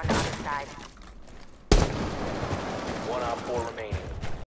on the other side. One out four remaining.